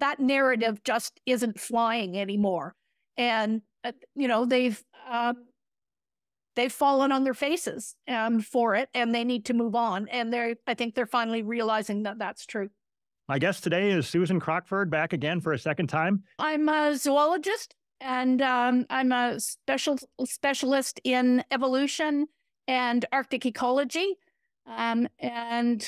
that narrative just isn't flying anymore. And, uh, you know, they've, uh, they've fallen on their faces um, for it and they need to move on. And they're, I think they're finally realizing that that's true. My guest today is Susan Crockford back again for a second time. I'm a zoologist and um, I'm a special specialist in evolution and Arctic ecology. Um, and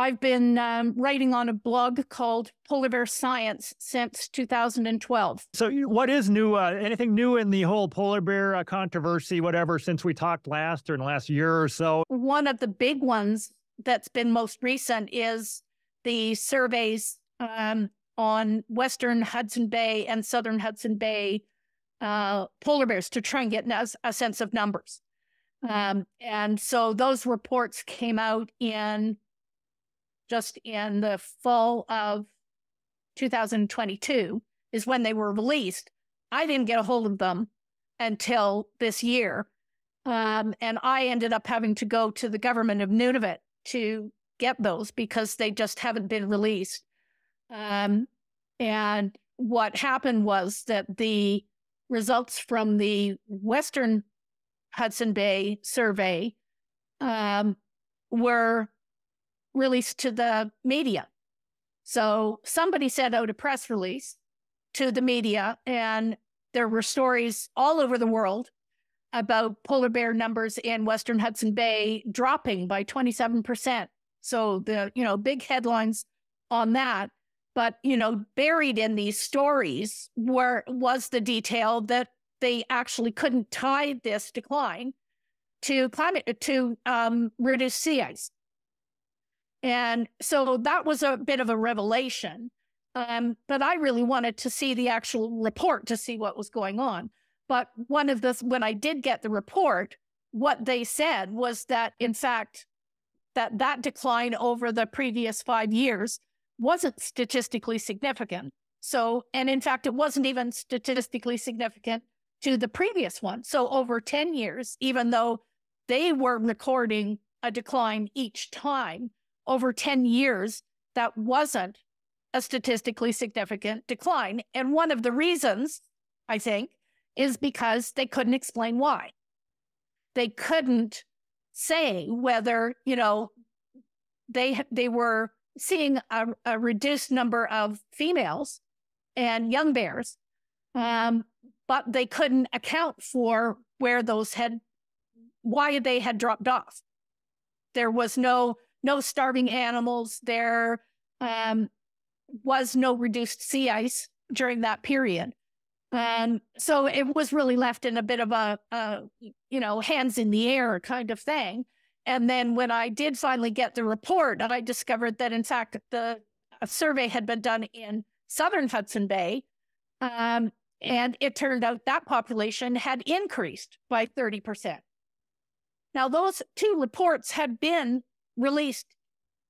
I've been um, writing on a blog called Polar Bear Science since 2012. So, what is new? Uh, anything new in the whole polar bear uh, controversy, whatever, since we talked last or in the last year or so? One of the big ones that's been most recent is the surveys um, on Western Hudson Bay and Southern Hudson Bay uh, polar bears to try and get a, a sense of numbers. Um, and so those reports came out in just in the fall of 2022 is when they were released. I didn't get a hold of them until this year. Um, and I ended up having to go to the government of Nunavut to get those because they just haven't been released. Um, and what happened was that the results from the Western Hudson Bay survey um, were released to the media. So somebody sent out a press release to the media, and there were stories all over the world about polar bear numbers in Western Hudson Bay dropping by 27%. So the, you know, big headlines on that. But, you know, buried in these stories were was the detail that they actually couldn't tie this decline to climate to um, sea ice. And so that was a bit of a revelation. Um, but I really wanted to see the actual report to see what was going on. But one of the, when I did get the report, what they said was that, in fact, that that decline over the previous five years wasn't statistically significant. So, and in fact, it wasn't even statistically significant to the previous one. So, over 10 years, even though they were recording a decline each time, over 10 years, that wasn't a statistically significant decline. And one of the reasons, I think, is because they couldn't explain why. They couldn't say whether, you know, they they were seeing a, a reduced number of females and young bears, um, but they couldn't account for where those had, why they had dropped off. There was no no starving animals. There um, was no reduced sea ice during that period. And so it was really left in a bit of a, a, you know, hands in the air kind of thing. And then when I did finally get the report, I discovered that in fact the survey had been done in southern Hudson Bay. Um, and it turned out that population had increased by 30%. Now, those two reports had been released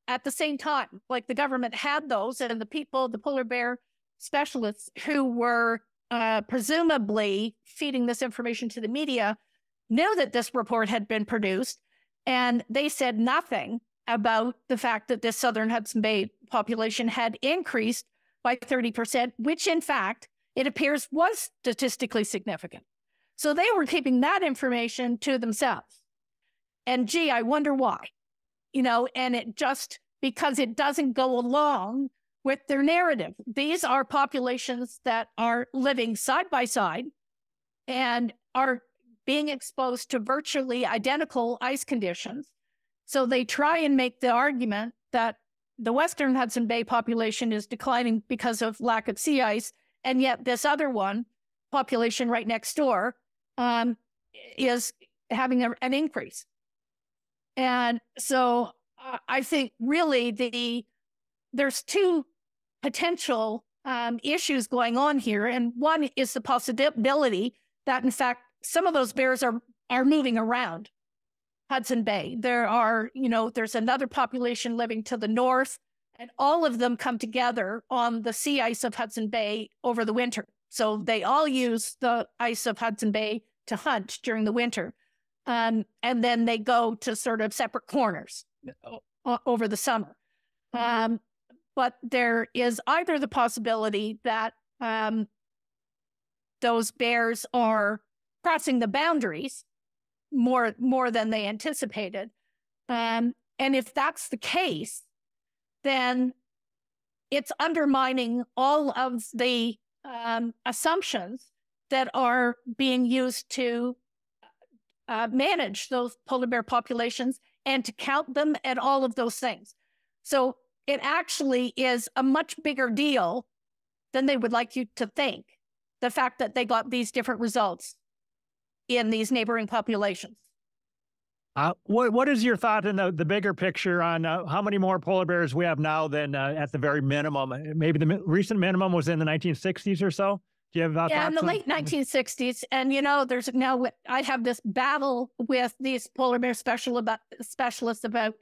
at the same time. Like the government had those, and the people, the polar bear specialists who were uh, presumably feeding this information to the media, knew that this report had been produced, and they said nothing about the fact that this southern Hudson Bay population had increased by 30%, which in fact it appears was statistically significant. So they were keeping that information to themselves. And gee, I wonder why you know, and it just because it doesn't go along with their narrative. These are populations that are living side by side and are being exposed to virtually identical ice conditions. So they try and make the argument that the Western Hudson Bay population is declining because of lack of sea ice, and yet this other one, population right next door, um, is having a, an increase. And so uh, I think really the there's two potential um, issues going on here, and one is the possibility that in fact some of those bears are are moving around Hudson Bay. There are you know there's another population living to the north, and all of them come together on the sea ice of Hudson Bay over the winter. So they all use the ice of Hudson Bay to hunt during the winter. Um, and then they go to sort of separate corners over the summer. Um, but there is either the possibility that um, those bears are crossing the boundaries more more than they anticipated, um, and if that's the case, then it's undermining all of the um, assumptions that are being used to uh, manage those polar bear populations and to count them and all of those things. So it actually is a much bigger deal than they would like you to think. The fact that they got these different results in these neighboring populations. Uh, what what is your thought in the, the bigger picture on uh, how many more polar bears we have now than uh, at the very minimum? Maybe the mi- recent minimum was in the 1960s or so. Do you have uh, yeah, in the late 1960s, and you know, there's now I have this battle with these polar bear special about specialists about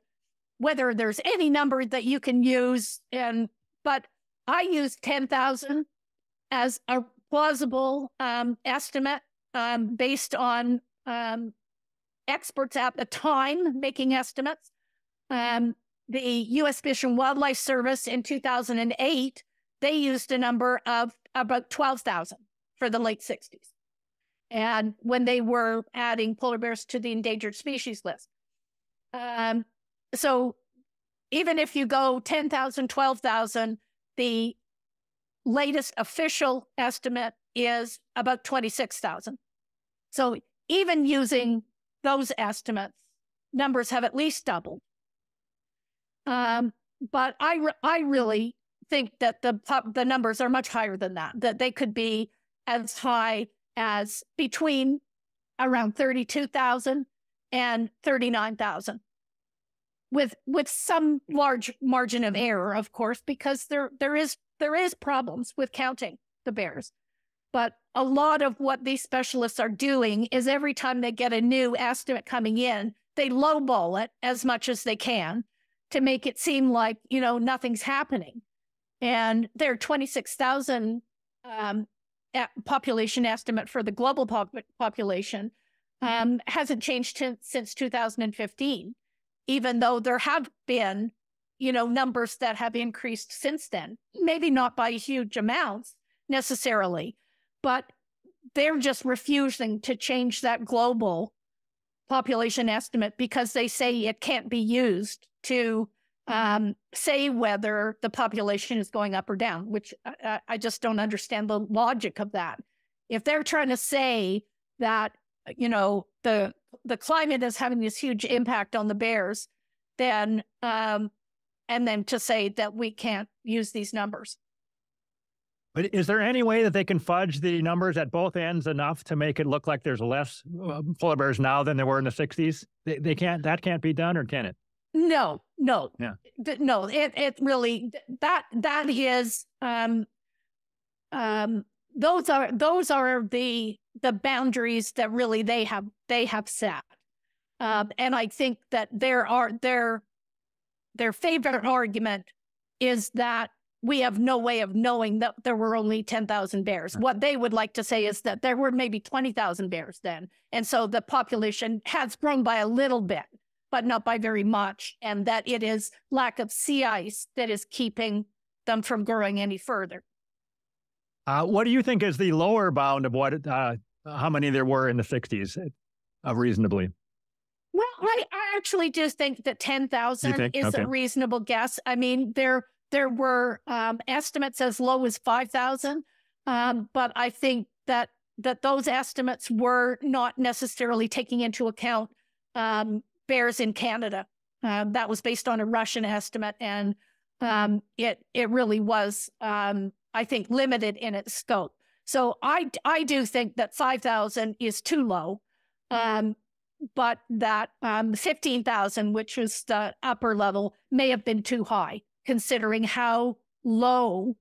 whether there's any number that you can use, and but I use 10,000 as a plausible um, estimate um, based on um, experts at the time making estimates. Um, the U.S. Fish and Wildlife Service in 2008 they used a number of about 12,000 for the late 60s. And when they were adding polar bears to the endangered species list. Um, so even if you go 10,000, 12,000, the latest official estimate is about 26,000. So even using those estimates, numbers have at least doubled. Um, but I, re- I really think that the the numbers are much higher than that. That they could be as high as between around 32,000 and 39,000 with with some large margin of error of course because there there is there is problems with counting the bears but a lot of what these specialists are doing is every time they get a new estimate coming in they lowball it as much as they can to make it seem like you know nothing's happening and their 26,000 um, population estimate for the global pop- population um, hasn't changed since 2015, even though there have been, you know, numbers that have increased since then. Maybe not by huge amounts necessarily, but they're just refusing to change that global population estimate because they say it can't be used to um, say whether the population is going up or down, which I, I, just don't understand the logic of that. If they're trying to say that, you know, the the climate is having this huge impact on the bears, then um, and then to say that we can't use these numbers. But is there any way that they can fudge the numbers at both ends enough to make it look like there's less uh, polar bears now than there were in the 60s? They, they can't. That can't be done, or can it? No, no, yeah, no. It it really that that is um um those are those are the the boundaries that really they have they have set, um, and I think that there are their their favorite argument is that we have no way of knowing that there were only 10,000 bears. What they would like to say is that there were maybe 20,000 bears then. And so the population has grown by a little bit but not by very much, and that it is lack of sea ice that is keeping them from growing any further. Uh, what do you think is the lower bound of what uh, how many there were in the 60s, uh, reasonably? Well, I, I actually do think that 10,000 is okay. a reasonable guess. I mean, there there were um, estimates as low as 5,000, um, but I think that that those estimates were not necessarily taking into account um, bears in Canada. Uh, that was based on a Russian estimate, and um, it it really was, um, I think, limited in its scope. So I I do think that five thousand is too low, um, but that um, fifteen thousand, which is the upper level, may have been too high, considering how low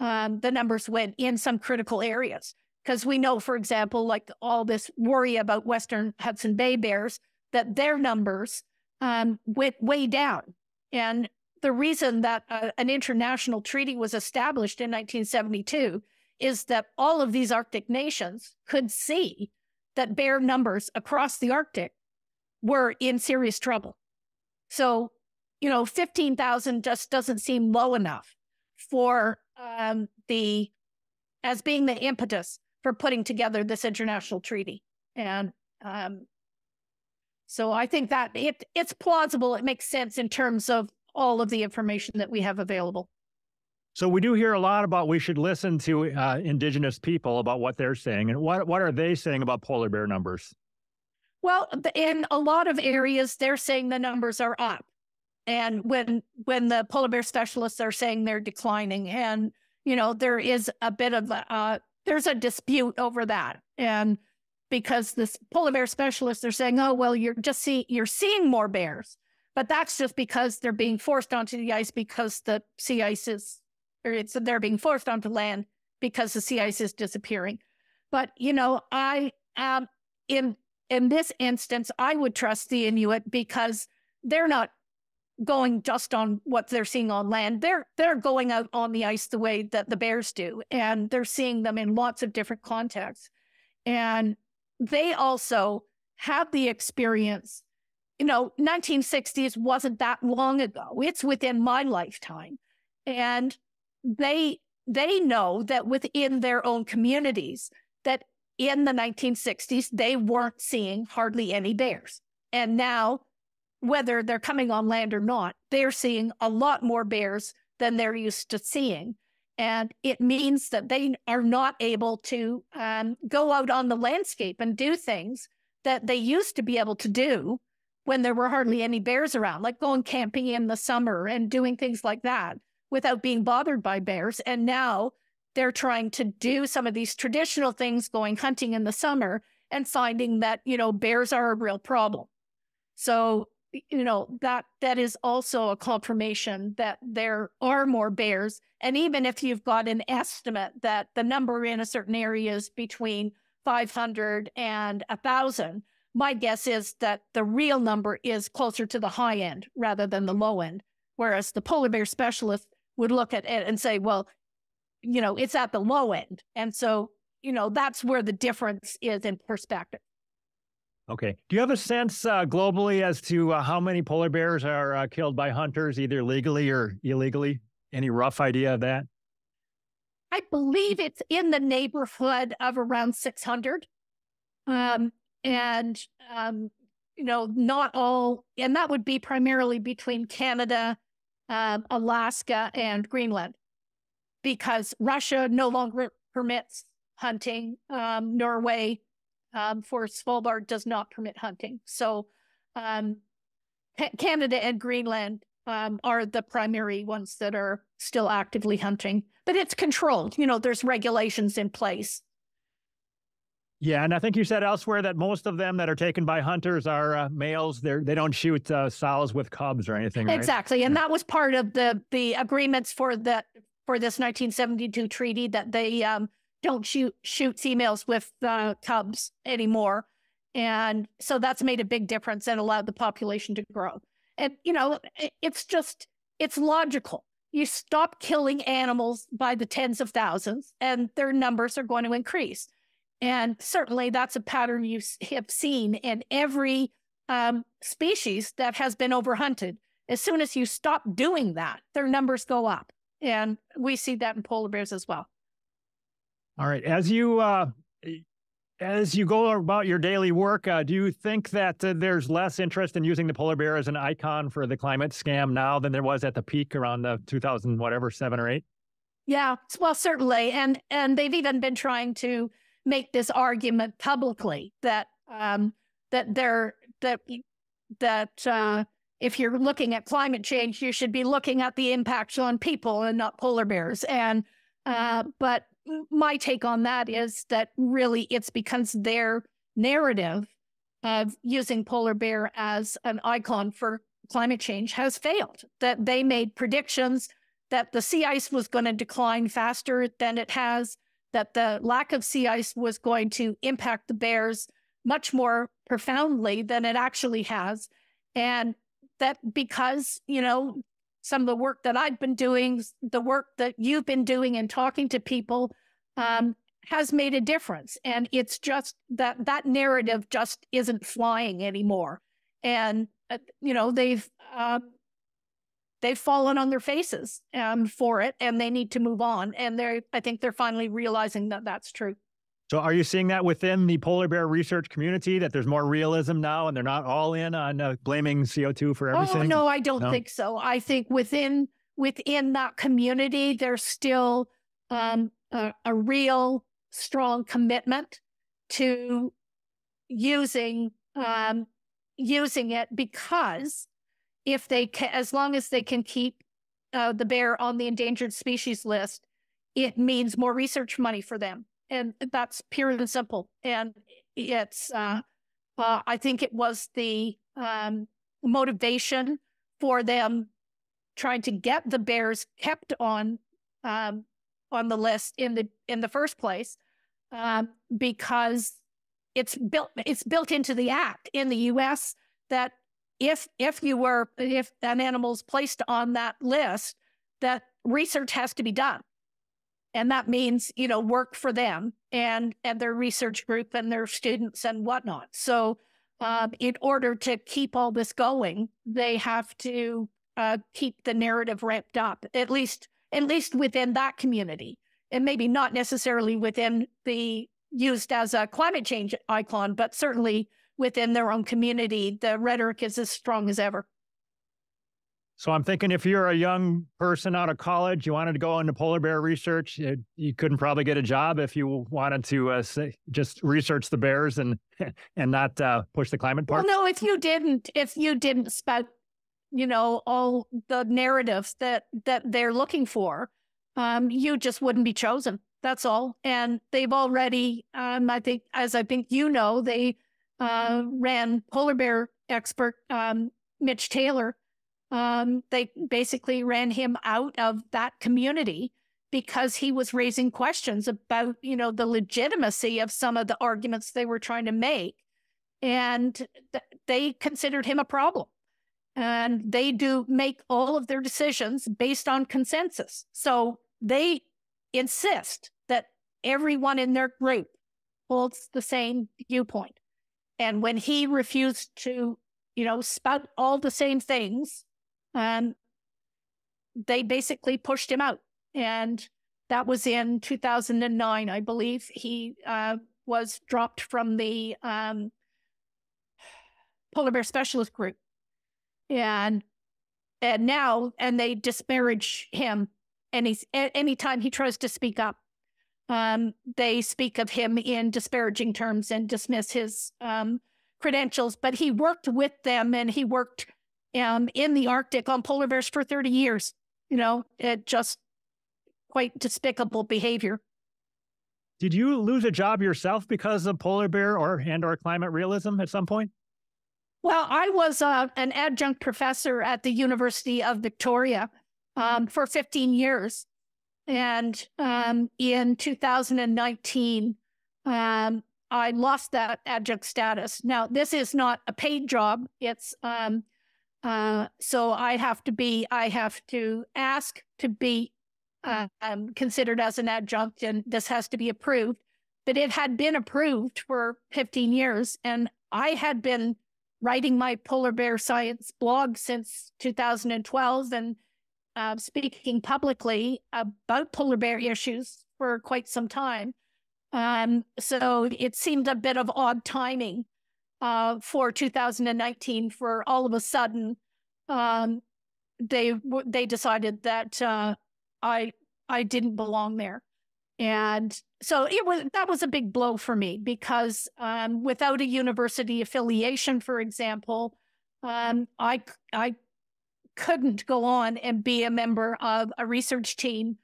um, the numbers went in some critical areas. Because we know, for example, like all this worry about Western Hudson Bay bears that their numbers um, went way down. And the reason that uh, an international treaty was established in 1972 is that all of these Arctic nations could see that bear numbers across the Arctic were in serious trouble. So, you know, 15,000 just doesn't seem low enough. for um, the as being the impetus for putting together this international treaty. And um, so I think that it it's plausible. It makes sense in terms of all of the information that we have available. So we do hear a lot about we should listen to uh, indigenous people about what they're saying, and what what are they saying about polar bear numbers? Well, in a lot of areas, they're saying the numbers are up, and when when the polar bear specialists are saying they're declining, and you know there is a bit of a, uh, there's a dispute over that, and because this polar bear specialists are saying, oh well, you're just see you're seeing more bears, but that's just because they're being forced onto the ice because the sea ice is or it's they're being forced onto land because the sea ice is disappearing. But you know, I um in in this instance, I would trust the Inuit because they're not going just on what they're seeing on land. They're they're going out on the ice the way that the bears do, and they're seeing them in lots of different contexts. And they also have the experience. You know, 1960s wasn't that long ago. It's within my lifetime. And they they know that within their own communities that in the 1960s they weren't seeing hardly any bears and now whether they're coming on land or not they're seeing a lot more bears than they're used to seeing and it means that they are not able to um, go out on the landscape and do things that they used to be able to do when there were hardly any bears around like going camping in the summer and doing things like that without being bothered by bears. And now they're trying to do some of these traditional things, going hunting in the summer and finding that, you know, bears are a real problem. So, you know, that that is also a confirmation that there are more bears. And even if you've got an estimate that the number in a certain area is between 500 and 1,000, my guess is that the real number is closer to the high end rather than the low end. Whereas the polar bear specialist would look at it and say, well, you know, it's at the low end. And so, you know, that's where the difference is in perspective. Okay. Do you have a sense uh, globally as to uh, how many polar bears are uh, killed by hunters, either legally or illegally? Any rough idea of that? I believe it's in the neighborhood of around 600. Um, and, um, you know, not all, and that would be primarily between Canada um, Alaska and Greenland because Russia no longer permits hunting. Um, Norway um, for Svalbard does not permit hunting. So um, Canada and Greenland um, are the primary ones that are still actively hunting, but it's controlled. You know, there's regulations in place. Yeah, and I think you said elsewhere that most of them that are taken by hunters are uh, males. They they don't shoot uh, sows with cubs or anything. Right? Exactly, and that was part of the the agreements for that for this 1972 treaty that they um, don't shoot shoot females with uh, cubs anymore, and so that's made a big difference and allowed the population to grow. And you know, it's just it's logical. You stop killing animals by the tens of thousands, and their numbers are going to increase. And certainly that's a pattern you have seen in every um, species that has been overhunted. As soon as you stop doing that, their numbers go up. And we see that in polar bears as well. All right. As you uh, as you go about your daily work, uh, do you think that uh, there's less interest in using the polar bear as an icon for the climate scam now than there was at the peak around the 2000 whatever seven or eight? Yeah, well, certainly, and and they've even been trying to make this argument publicly that um, that they're that that uh, if you're looking at climate change, you should be looking at the impacts on people and not polar bears. And uh, but my take on that is that really it's because their narrative of using polar bear as an icon for climate change has failed. That they made predictions that the sea ice was going to decline faster than it has, that the lack of sea ice was going to impact the bears much more profoundly than it actually has. And that because, you know, some of the work that I've been doing, the work that you've been doing and talking to people um, has made a difference. And it's just that that narrative just isn't flying anymore. And, uh, you know, they've, uh, they've fallen on their faces um, for it and they need to move on. And they're, I think they're finally realizing that that's true. So are you seeing that within the polar bear research community that there's more realism now and they're not all in on uh, blaming CO2 for everything? Oh, no, I don't no? think so. I think within within that community, there's still um, a, a real strong commitment to using um, using it because if they can, as long as they can keep uh, the bear on the endangered species list, it means more research money for them, and that's pure and simple. And it's, uh, uh, I think it was the um, motivation for them trying to get the bears kept on um, on the list in the in the first place, um, because it's built it's built into the act in the U.S. that if if you were if an animal's placed on that list, that research has to be done, and that means you know work for them and and their research group and their students and whatnot. So, um, in order to keep all this going, they have to uh, keep the narrative ramped up at least at least within that community, and maybe not necessarily within the used as a climate change icon, but certainly within their own community, the rhetoric is as strong as ever. So I'm thinking if you're a young person out of college, you wanted to go into polar bear research, you, you couldn't probably get a job if you wanted to uh, say, just research the bears and and not uh, push the climate part. Well, no, if you didn't, if you didn't spout, you know, all the narratives that that they're looking for, um, you just wouldn't be chosen. That's all. And they've already, um, I think, as I think you know, they uh, ran polar bear expert um, Mitch Taylor. Um, they basically ran him out of that community because he was raising questions about, you know, the legitimacy of some of the arguments they were trying to make, and th- they considered him a problem. And they do make all of their decisions based on consensus. So they insist that everyone in their group holds the same viewpoint. And when he refused to, you know, spout all the same things, um, they basically pushed him out. And that was in 2009, I believe. He uh, was dropped from the um, polar bear specialist group. And and now, and they disparage him any anytime he tries to speak up. Um, they speak of him in disparaging terms and dismiss his um, credentials, but he worked with them and he worked um, in the Arctic on polar bears for 30 years. You know, it just quite despicable behavior. Did you lose a job yourself because of polar bear or and or climate realism at some point? Well, I was uh, an adjunct professor at the University of Victoria um, for 15 years. And um, in 2019, um, I lost that adjunct status. Now, this is not a paid job. It's um, uh, so I have to be, I have to ask to be uh, um, considered as an adjunct, and this has to be approved. But it had been approved for 15 years, and I had been writing my polar bear science blog since 2012 and uh, speaking publicly about polar bear issues for quite some time. Um, so it seemed a bit of odd timing uh, for 2019 for all of a sudden um, they they decided that uh, I I didn't belong there, and so it was that was a big blow for me because um, without a university affiliation, for example, um, I I couldn't go on and be a member of a research team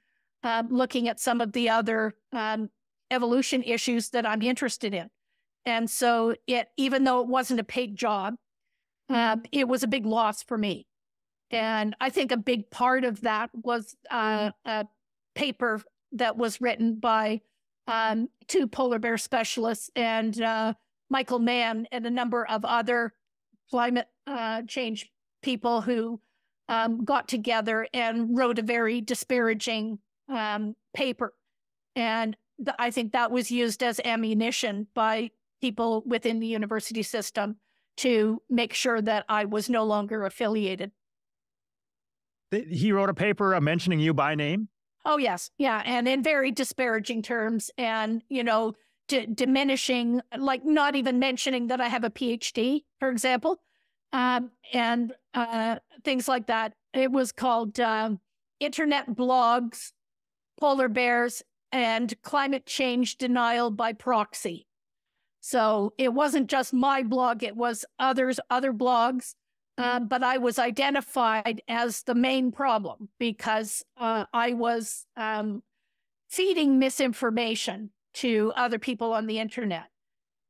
uh, looking at some of the other um, evolution issues that I'm interested in. And so it, even though it wasn't a paid job, uh, it was a big loss for me. And I think a big part of that was uh, a paper that was written by um, two polar bear specialists and uh, Michael Mann and a number of other climate uh, change people who um, got together and wrote a very disparaging um, paper. And th- I think that was used as ammunition by people within the university system to make sure that I was no longer affiliated. he wrote a paper uh, mentioning you by name. Oh yes, yeah, and in very disparaging terms, and you know, d- diminishing, like not even mentioning that I have a PhD, for example, um, and uh, things like that. It was called um, Internet Blogs, Polar Bears, and Climate Change Denial by Proxy. So it wasn't just my blog; it was others, other blogs. Uh, but I was identified as the main problem because uh, I was um, feeding misinformation to other people on the internet.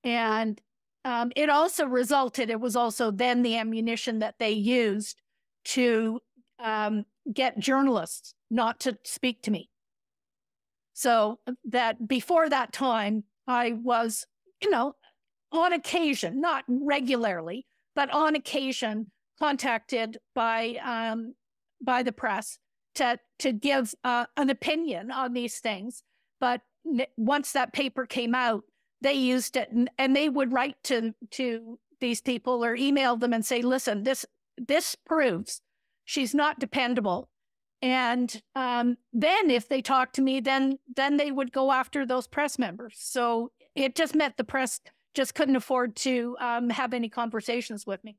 And um, it also resulted, it was also then the ammunition that they used to um, get journalists not to speak to me. So uh, that before that time, I was, you know, on occasion, not regularly, but on occasion, contacted by um, by the press to to give uh, an opinion on these things. But once that paper came out, they used it, and, and they would write to to these people or email them and say, "Listen, this this proves she's not dependable." And um, then, if they talk to me, then then they would go after those press members. So it just meant the press just couldn't afford to um, have any conversations with me.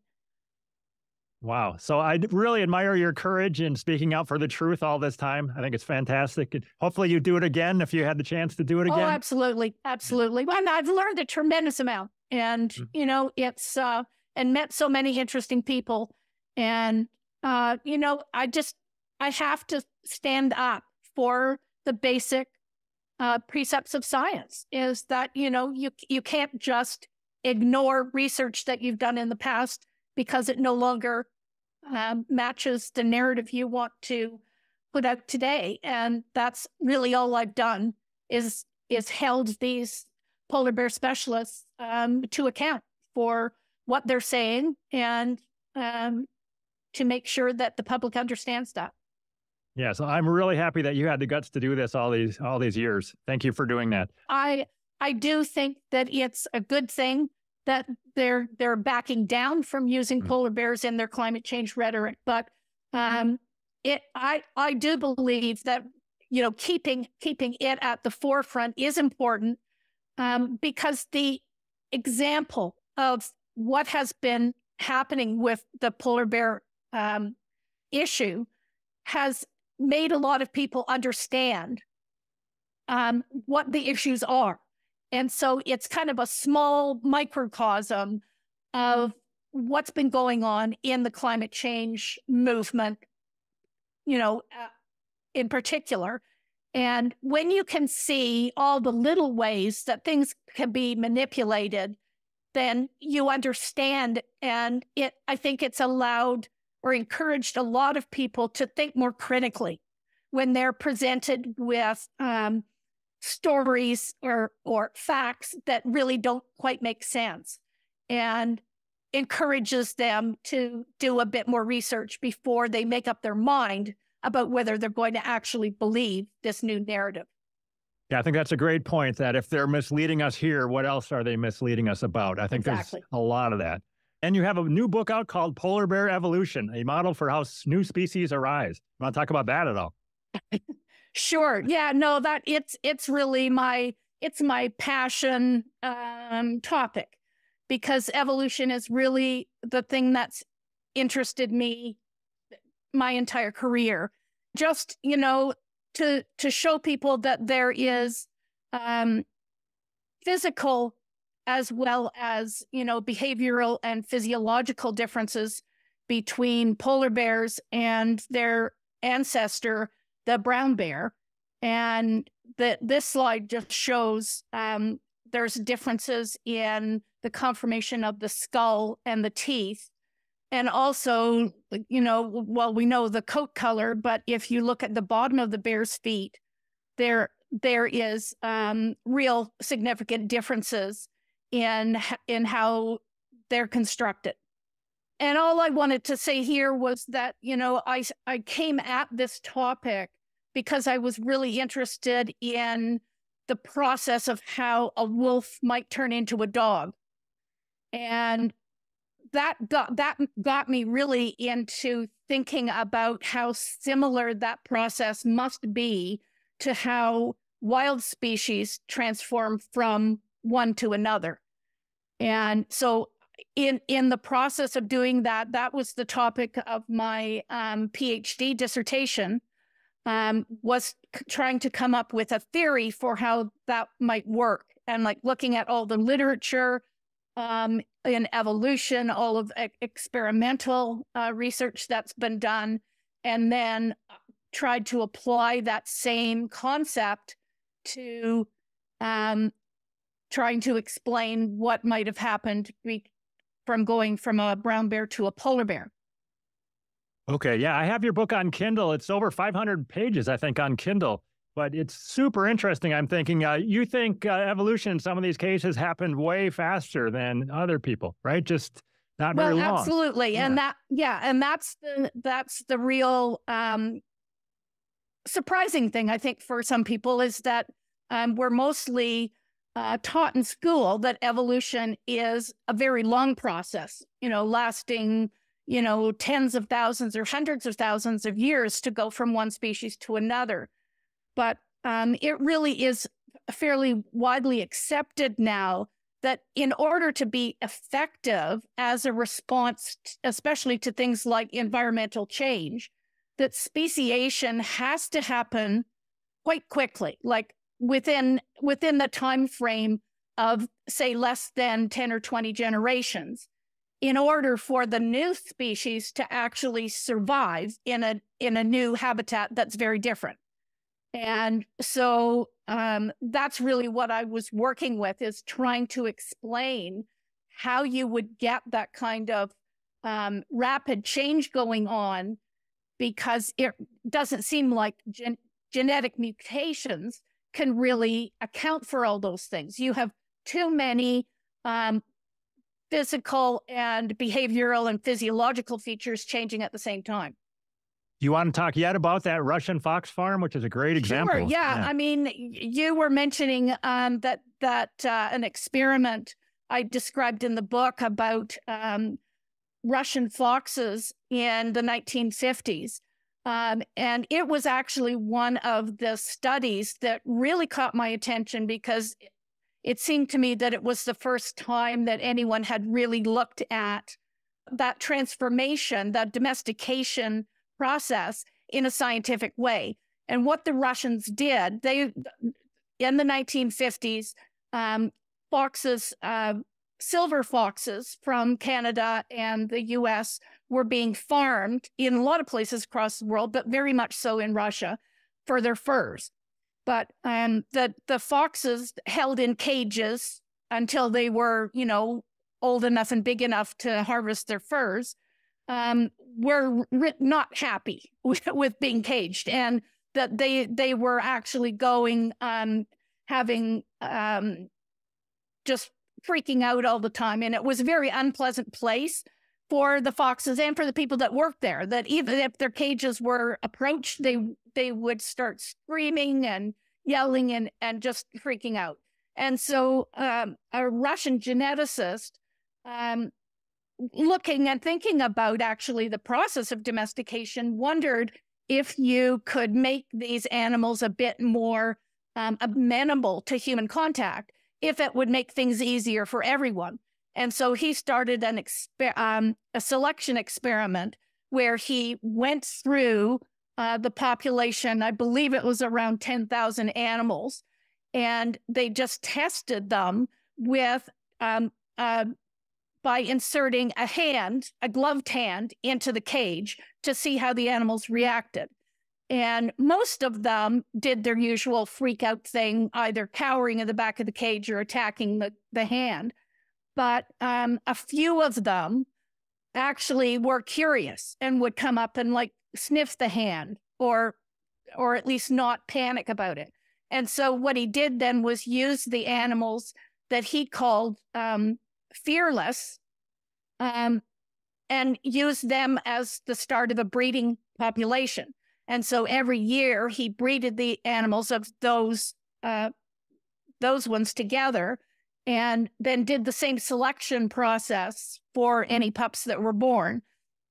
Wow. So I really admire your courage in speaking out for the truth all this time. I think it's fantastic. And hopefully you do it again if you had the chance to do it oh, again. Oh, absolutely. Absolutely. And I've learned a tremendous amount. And, mm-hmm. you know, it's uh and met so many interesting people. And uh, you know, I just I have to stand up for the basic uh, precepts of science is that, you know, you you can't just ignore research that you've done in the past because it no longer um, matches the narrative you want to put out today. And that's really all I've done is is held these polar bear specialists um, to account for what they're saying and um, to make sure that the public understands that. Yeah, so I'm really happy that you had the guts to do this all these all these years. Thank you for doing that. I I do think that it's a good thing that they're they're backing down from using mm. polar bears in their climate change rhetoric. But um, it I I do believe that you know keeping keeping it at the forefront is important um, because the example of what has been happening with the polar bear um, issue has made a lot of people understand um, what the issues are and so it's kind of a small microcosm of what's been going on in the climate change movement, you know, uh, in particular. And when you can see all the little ways that things can be manipulated, then you understand. And it, I think it's allowed or encouraged a lot of people to think more critically when they're presented with um, stories or or facts that really don't quite make sense and encourages them to do a bit more research before they make up their mind about whether they're going to actually believe this new narrative. Yeah, I think that's a great point that if they're misleading us here, what else are they misleading us about? I think exactly. there's a lot of that. And you have a new book out called Polar Bear Evolution, a model for how new species arise. You want to talk about that at all? Sure. Yeah, no, that it's it's really my it's my passion um topic because evolution is really the thing that's interested me my entire career. Just, you know, to to show people that there is um physical as well as, you know, behavioral and physiological differences between polar bears and their ancestor the brown bear. And that this slide just shows um, there's differences in the conformation of the skull and the teeth. And also, you know, well, we know the coat color, but if you look at the bottom of the bear's feet, there there is um, real significant differences in in how they're constructed. And all I wanted to say here was that, you know, I, I came at this topic because I was really interested in the process of how a wolf might turn into a dog. And that got that got me really into thinking about how similar that process must be to how wild species transform from one to another. And so in in the process of doing that, that was the topic of my um, PhD dissertation. Um, was trying to come up with a theory for how that might work, and like looking at all the literature um, in evolution, all of e- experimental uh, research that's been done, and then uh, tried to apply that same concept to um, trying to explain what might have happened from going from a brown bear to a polar bear. Okay, yeah, I have your book on Kindle. It's over 500 pages, I think, on Kindle, but it's super interesting. I'm thinking uh, you think uh, evolution in some of these cases happened way faster than other people, right? Just not well, very long. absolutely, Yeah. and that yeah, and that's the that's the real um, surprising thing I think for some people is that um, we're mostly uh, taught in school that evolution is a very long process, you know, lasting, you know, tens of thousands or hundreds of thousands of years to go from one species to another. But um, it really is fairly widely accepted now that in order to be effective as a response, especially to things like environmental change, that speciation has to happen quite quickly, like within within the time frame of say less than 10 or 20 generations in order for the new species to actually survive in a in a new habitat that's very different. And so um, that's really what i was working with is trying to explain how you would get that kind of um, rapid change going on because it doesn't seem like gen- genetic mutations can really account for all those things. You have too many um, physical and behavioral and physiological features changing at the same time. You want to talk yet about that Russian fox farm, which is a great example? Sure, yeah. I mean, you were mentioning um, that that uh, an experiment I described in the book about um, Russian foxes in the 1950s. Um, and it was actually one of the studies that really caught my attention because it seemed to me that it was the first time that anyone had really looked at that transformation, that domestication process in a scientific way. And what the Russians did, they in the 1950s, um, foxes, uh, silver foxes from Canada and the US were being farmed in a lot of places across the world, but very much so in Russia for their furs. But um, the the foxes held in cages until they were, you know, old enough and big enough to harvest their furs, um, were not happy with, with being caged, and that they they were actually going um, having um, just freaking out all the time, and it was a very unpleasant place for the foxes and for the people that worked there. That even if their cages were approached, they they would start screaming and yelling and and just freaking out. And so, um, a Russian geneticist, um, looking and thinking about actually the process of domestication, wondered if you could make these animals a bit more um, amenable to human contact, if it would make things easier for everyone. And so he started an exper- um, a selection experiment where he went through uh, the population. I believe it was around 10,000 animals. And they just tested them with um, uh, by inserting a hand, a gloved hand, into the cage to see how the animals reacted. And most of them did their usual freak out thing, either cowering in the back of the cage or attacking the, the hand. But um, a few of them actually were curious and would come up and like sniff the hand or or at least not panic about it. And so what he did then was use the animals that he called um, fearless um, and use them as the start of a breeding population. And so every year he breeded the animals of those uh, those ones together and then did the same selection process for any pups that were born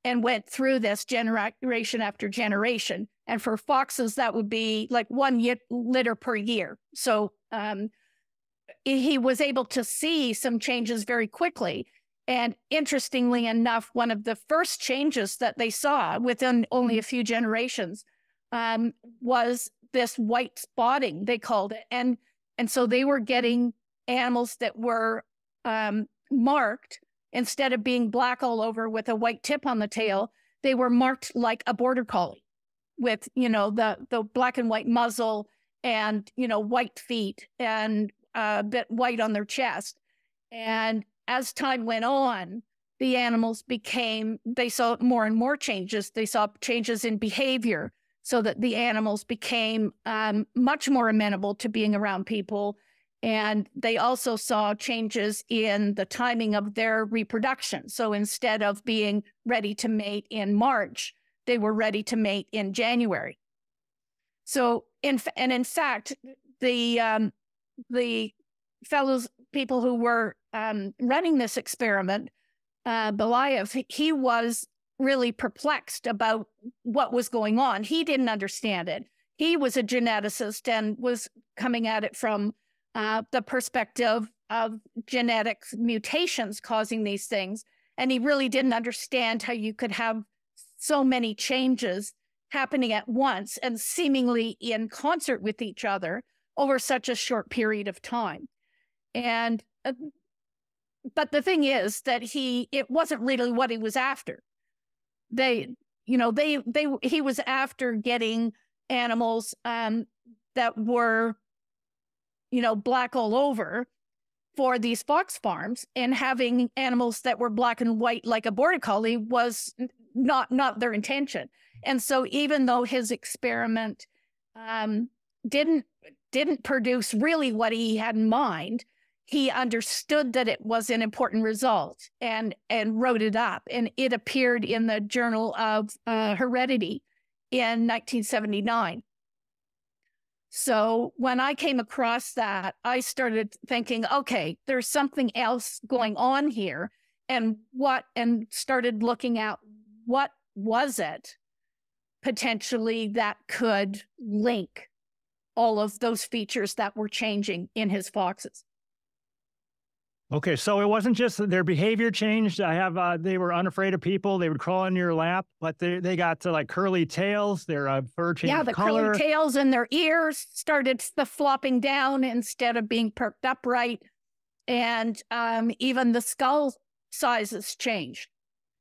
and went through this generation after generation. And for foxes, that would be like one litter per year. So um, he was able to see some changes very quickly. And interestingly enough, one of the first changes that they saw within only a few generations um, was this white spotting, they called it. And, and so they were getting animals that were um, marked instead of being black all over with a white tip on the tail, they were marked like a border collie with, you know, the, the black and white muzzle and, you know, white feet and a bit white on their chest. And as time went on, the animals became, they saw more and more changes. They saw changes in behavior so that the animals became um, much more amenable to being around people and they also saw changes in the timing of their reproduction. So instead of being ready to mate in March, they were ready to mate in January. So, in and in fact, the um, the fellows, people who were um, running this experiment, uh, he was really perplexed about what was going on. He didn't understand it. He was a geneticist and was coming at it from uh, the perspective of genetic mutations causing these things. And he really didn't understand how you could have so many changes happening at once and seemingly in concert with each other over such a short period of time. And, uh, but the thing is that he, it wasn't really what he was after. They, you know, they, they, he was after getting animals um, that were you know, black all over for these fox farms and having animals that were black and white like a border collie was not not their intention. And so even though his experiment um, didn't didn't produce really what he had in mind, he understood that it was an important result and and wrote it up and it appeared in the journal of uh, heredity in 1979 so when I came across that, I started thinking, okay, there's something else going on here. And what, and started looking at what was it potentially that could link all of those features that were changing in his foxes. Okay, so it wasn't just their behavior changed. I have uh, they were unafraid of people. They would crawl in your lap, but they they got to like curly tails. Their uh, fur changed. Yeah, the color. curly tails and their ears started the flopping down instead of being perked upright, and um, even the skull sizes changed.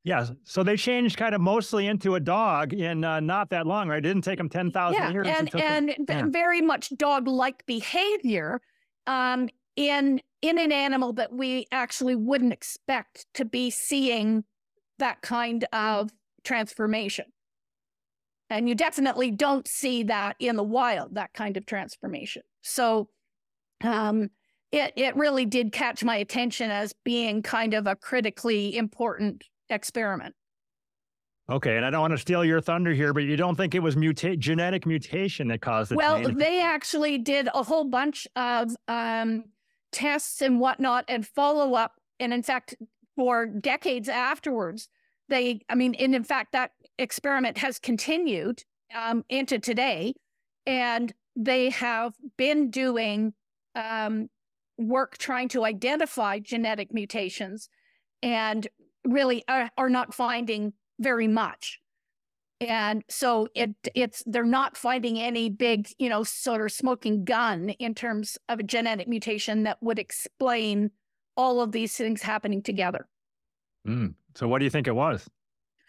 Yeah, so they changed kind of mostly into a dog in uh, not that long, right? It didn't take them ten thousand yeah, years. and and yeah. very much dog-like behavior. Um, in in an animal that we actually wouldn't expect to be seeing that kind of transformation. And you definitely don't see that in the wild, that kind of transformation. So um, it, it really did catch my attention as being kind of a critically important experiment. Okay, and I don't want to steal your thunder here, but you don't think it was muta- genetic mutation that caused it? Well, they actually did a whole bunch of um, tests and whatnot and follow up. And in fact, for decades afterwards, they, I mean, and in fact, that experiment has continued um, into today. And they have been doing um, work trying to identify genetic mutations and really are, are not finding very much. And so it it's they're not finding any big, you know, sort of smoking gun in terms of a genetic mutation that would explain all of these things happening together. Mm. So what do you think it was?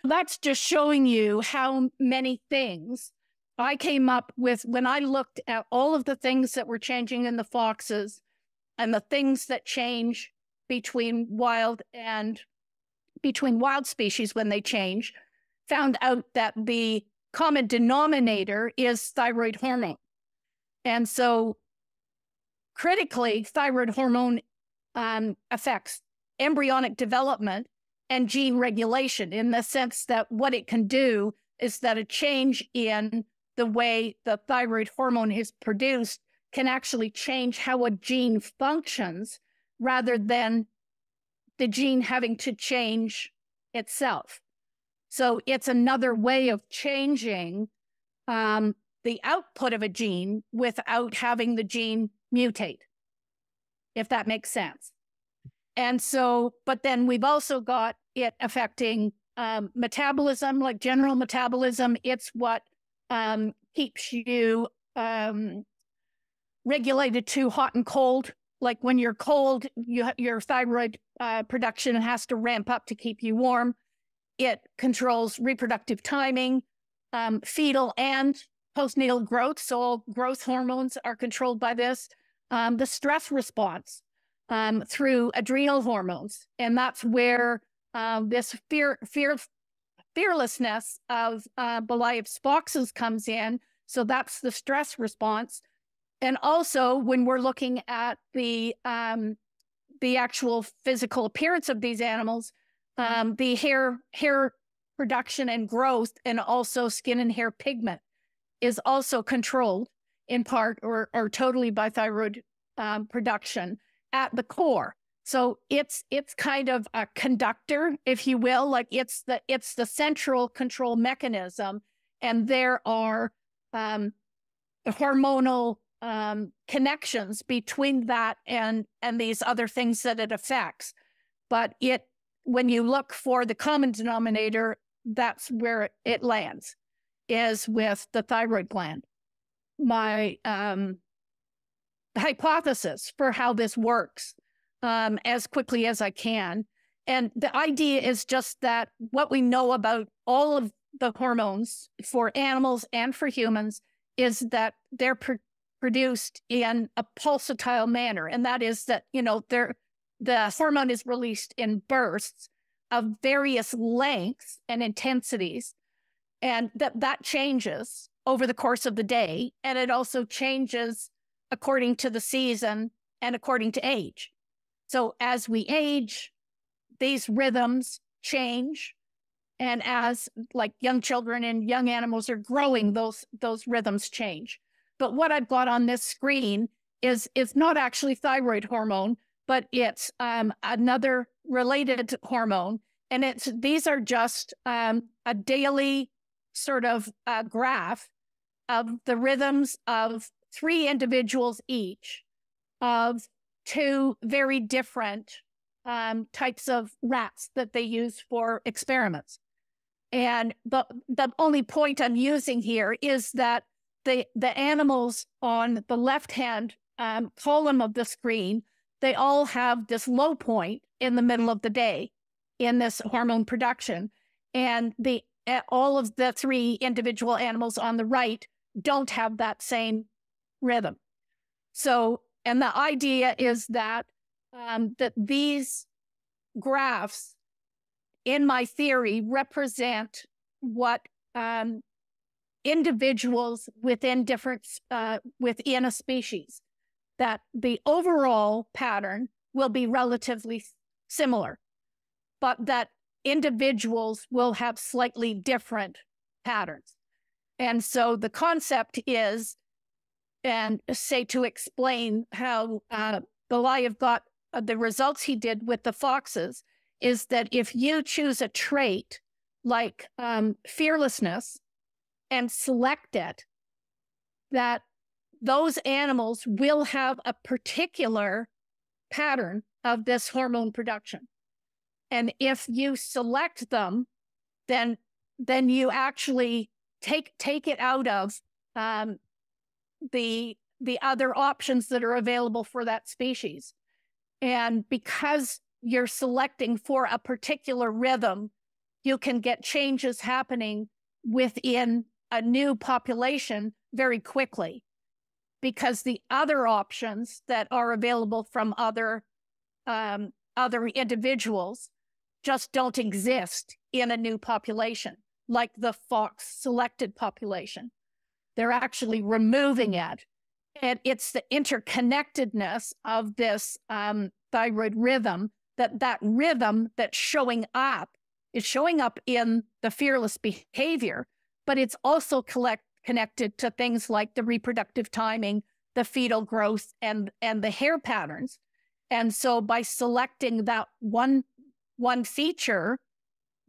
That's just showing you how many things I came up with when I looked at all of the things that were changing in the foxes and the things that change between wild and between wild species when they change found out that the common denominator is thyroid hormone. And so, critically, thyroid hormone um, affects embryonic development and gene regulation in the sense that what it can do is that a change in the way the thyroid hormone is produced can actually change how a gene functions rather than the gene having to change itself. So it's another way of changing um, the output of a gene without having the gene mutate, if that makes sense. And so, but then we've also got it affecting um, metabolism, like general metabolism. It's what um, keeps you um, regulated to hot and cold. Like when you're cold, you, your thyroid uh, production has to ramp up to keep you warm. It controls reproductive timing, um, fetal and postnatal growth. So all growth hormones are controlled by this. Um, the stress response um, through adrenal hormones, and that's where um, this fear, fear, fearlessness of uh, Belyaev's comes in. So that's the stress response, and also when we're looking at the um, the actual physical appearance of these animals, um, the hair hair production and growth, and also skin and hair pigment is also controlled in part or, or totally by thyroid um, production at the core. So it's it's kind of a conductor, if you will, like it's the it's the central control mechanism, and there are um, hormonal um, connections between that and and these other things that it affects. But it when you look for the common denominator, that's where it lands is with the thyroid gland. My um, hypothesis for how this works um, as quickly as I can. And the idea is just that what we know about all of the hormones for animals and for humans is that they're pr- produced in a pulsatile manner. And that is that, you know, they're, the hormone is released in bursts of various lengths and intensities and that that changes over the course of the day and it also changes according to the season and according to age. So as we age these rhythms change and as like young children and young animals are growing those those rhythms change. But what i've got on this screen is is not actually thyroid hormone but it's um, another related hormone and it's these are just um, a daily sort of a graph of the rhythms of three individuals each of two very different um, types of rats that they use for experiments. And the the only point I'm using here is that the the animals on the left hand um, column of the screen they all have this low point in the middle of the day in this hormone production, and the all of the three individual animals on the right don't have that same rhythm. So, and the idea is that um, that these graphs, in my theory, represent what um, individuals within different uh, within a species. That the overall pattern will be relatively similar, but that individuals will have slightly different patterns. And so the concept is, and say to explain how uh, Belyaev got uh, the results he did with the foxes, is that if you choose a trait like um, fearlessness and select it, that those animals will have a particular pattern of this hormone production. And if you select them, then then you actually take take it out of um, the the other options that are available for that species. And because you're selecting for a particular rhythm, you can get changes happening within a new population very quickly because the other options that are available from other um, other individuals just don't exist in a new population, like the fox selected population. They're actually removing it. And it's the interconnectedness of this um, thyroid rhythm that that rhythm that's showing up is showing up in the fearless behavior, but it's also collect, connected to things like the reproductive timing, the fetal growth, and, and the hair patterns. And so by selecting that one one feature,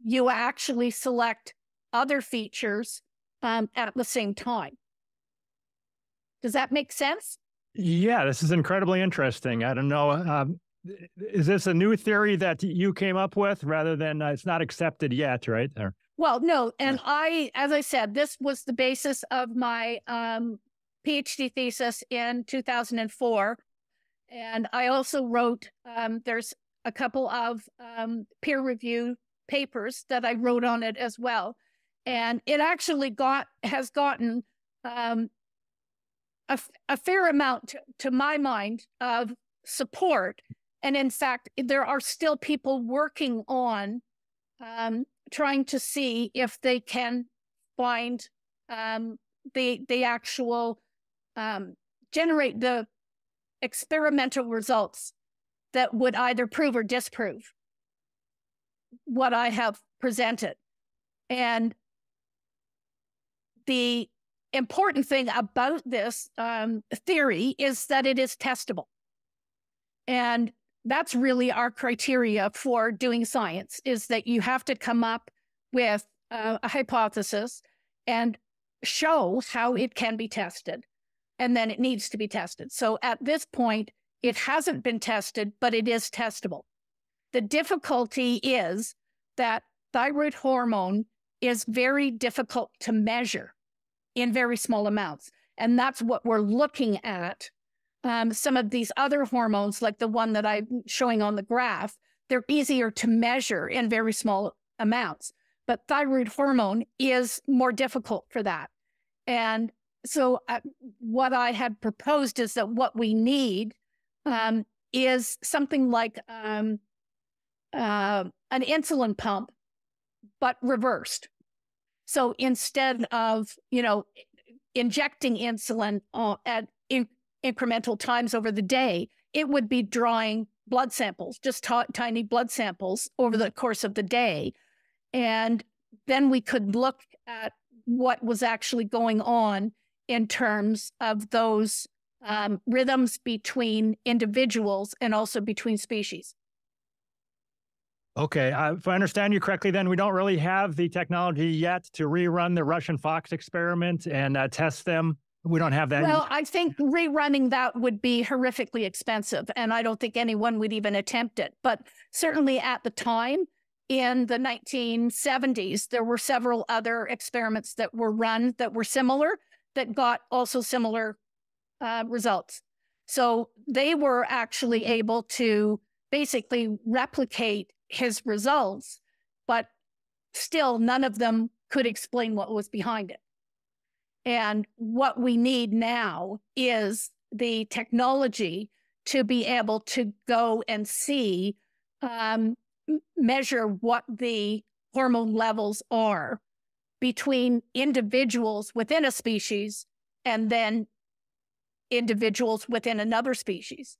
you actually select other features um, at the same time. Does that make sense? Yeah, this is incredibly interesting. I don't know. Um, is this a new theory that you came up with rather than uh, it's not accepted yet, right? Or... Well, no. And I, as I said, this was the basis of my um, PhD thesis in 2004. And I also wrote, um, there's a couple of um, peer review papers that I wrote on it as well. And it actually got, has gotten um, a, a, fair amount, to, to my mind, of support. And in fact, there are still people working on um, trying to see if they can find um, the the actual um, generate the experimental results that would either prove or disprove what I have presented. And the important thing about this um, theory is that it is testable. And that's really our criteria for doing science is that you have to come up with uh, a hypothesis and show how it can be tested and then it needs to be tested. So at this point it hasn't been tested but it is testable. The difficulty is that thyroid hormone is very difficult to measure in very small amounts and that's what we're looking at um, some of these other hormones, like the one that I'm showing on the graph, they're easier to measure in very small amounts. But thyroid hormone is more difficult for that. And so, uh, what I had proposed is that what we need um, is something like um, uh, an insulin pump, but reversed. So instead of you know injecting insulin uh, at incremental times over the day, it would be drawing blood samples, just tiny blood samples over the course of the day. And then we could look at what was actually going on in terms of those um, rhythms between individuals and also between species. Okay. Uh, if I understand you correctly, then we don't really have the technology yet to rerun the Russian fox experiment and uh, test them we don't have that. Well, I think rerunning that would be horrifically expensive, and I don't think anyone would even attempt it. But certainly at the time, in the 1970s, there were several other experiments that were run that were similar, that got also similar uh, results. So they were actually able to basically replicate his results, but still none of them could explain what was behind it. And what we need now is the technology to be able to go and see, um, measure what the hormone levels are between individuals within a species and then individuals within another species.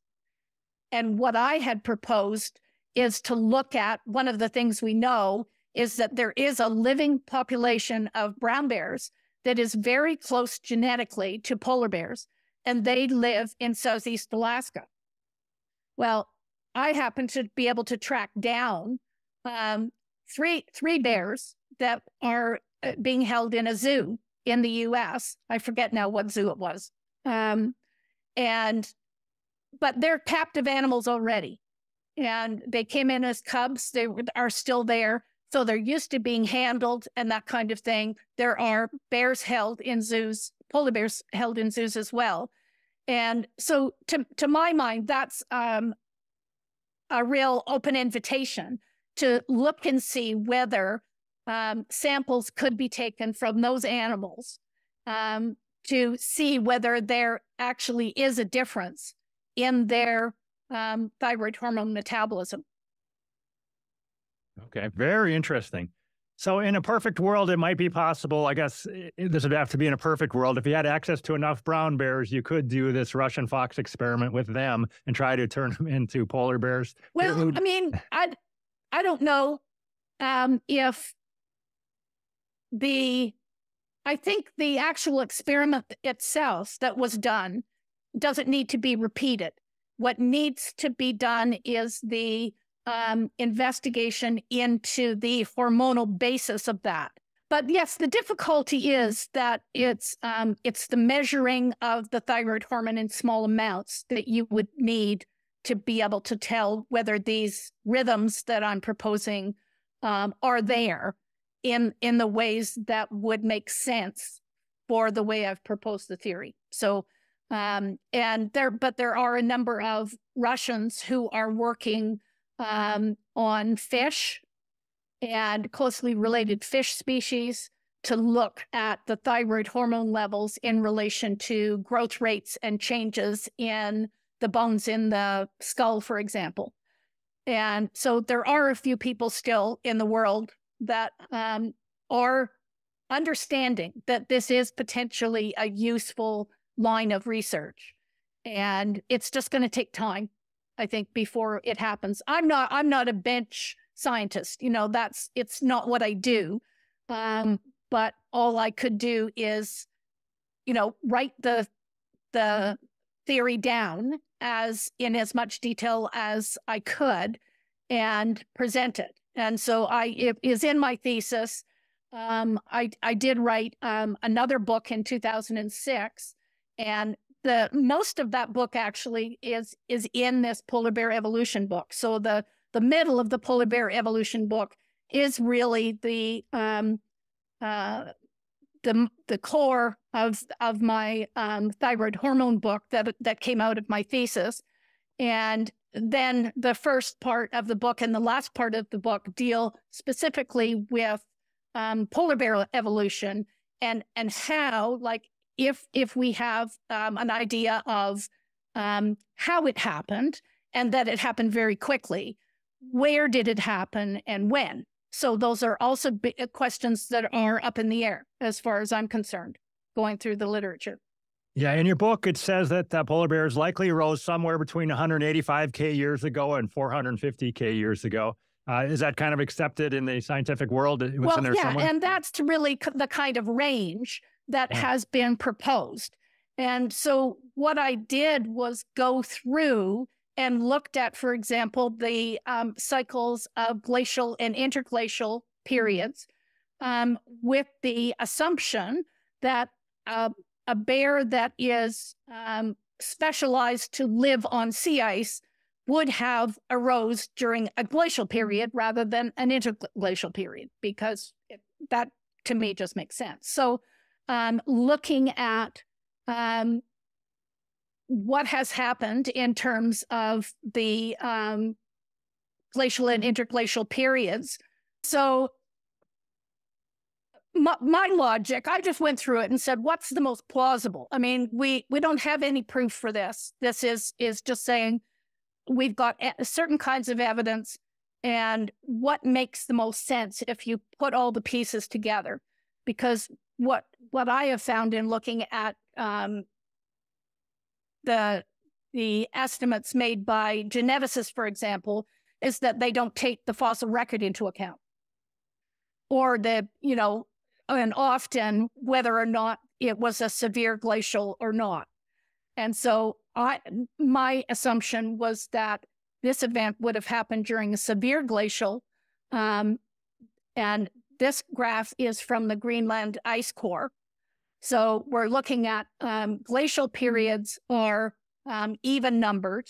And what I had proposed is to look at one of the things we know is that there is a living population of brown bears that is very close genetically to polar bears, and they live in Southeast Alaska. Well, I happen to be able to track down um, three three bears that are uh, being held in a zoo in the U.S. I forget now what zoo it was, um, and but they're captive animals already, and they came in as cubs. They are still there. So they're used to being handled and that kind of thing. There are bears held in zoos, polar bears held in zoos as well. And so to, to my mind, that's um, a real open invitation to look and see whether um, samples could be taken from those animals um, to see whether there actually is a difference in their um, thyroid hormone metabolism. Okay, very interesting. So, in a perfect world, it might be possible. I guess this would have to be in a perfect world. If you had access to enough brown bears, you could do this Russian fox experiment with them and try to turn them into polar bears. Well, I mean, I, I don't know um, if the, I think the actual experiment itself that was done doesn't need to be repeated what needs to be done is the um, investigation into the hormonal basis of that. But yes, the difficulty is that it's um, it's the measuring of the thyroid hormone in small amounts that you would need to be able to tell whether these rhythms that I'm proposing um, are there in in the ways that would make sense for the way I've proposed the theory. So um, and there, but there are a number of Russians who are working um, on fish and closely related fish species to look at the thyroid hormone levels in relation to growth rates and changes in the bones in the skull, for example. And so there are a few people still in the world that um, are understanding that this is potentially a useful line of research. And it's just going to take time, I think, before it happens. I'm not I'm not a bench scientist. You know, that's it's not what I do. Um, but all I could do is, you know, write the the theory down as in as much detail as I could and present it. And so I it is in my thesis. Um, I I did write um, another book in 2006, and the most of that book actually is is in this polar bear evolution book. So the the middle of the polar bear evolution book is really the um, uh, the the core of of my um, thyroid hormone book that that came out of my thesis, and then the first part of the book and the last part of the book deal specifically with um, polar bear evolution and and how like if if we have um, an idea of um, how it happened and that it happened very quickly where did it happen and when? So those are also uh, questions that are up in the air as far as I'm concerned, going through the literature. Yeah, in your book, it says that uh, polar bears likely rose somewhere between 185K years ago and 450K years ago. Uh, is that kind of accepted in the scientific world? well, yeah, somewhere? and that's to really the kind of range that has been proposed. And so what I did was go through and looked at, for example, the um, cycles of glacial and interglacial periods um, with the assumption that uh, a bear that is um, specialized to live on sea ice would have arose during a glacial period rather than an interglacial period, because it, that to me just makes sense. So, um, looking at um, what has happened in terms of the um, glacial and interglacial periods. So, my, my, logic, I just went through it and said, "What's the most plausible?" I mean, we we don't have any proof for this. This is is just saying we've got certain kinds of evidence, and what makes the most sense if you put all the pieces together. Because what what I have found in looking at um, the the estimates made by geneticists, for example, is that they don't take the fossil record into account, or the you know, and often whether or not it was a severe glacial or not. And so I my assumption was that this event would have happened during a severe glacial, um, and this graph is from the Greenland ice core. So we're looking at um, glacial periods are um, even numbered,